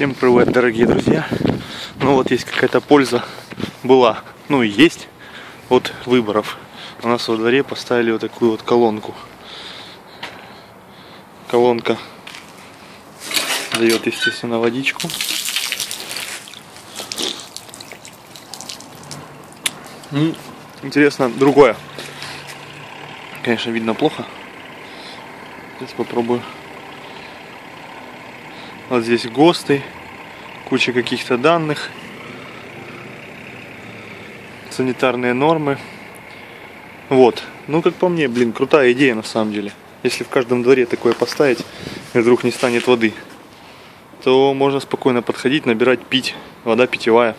Всем привет, дорогие друзья. Ну вот есть какая-то польза была, ну и есть от выборов. У нас во дворе поставили вот такую вот колонку. Колонка дает, естественно, водичку. М, Интересно другое. Конечно, видно плохо. Сейчас попробую. Вот здесь ГОСТы, куча каких-то данных, санитарные нормы. Вот. Ну, как по мне, блин, крутая идея на самом деле. Если в каждом дворе такое поставить, и вдруг не станет воды, то можно спокойно подходить, набирать, пить. Вода питьевая.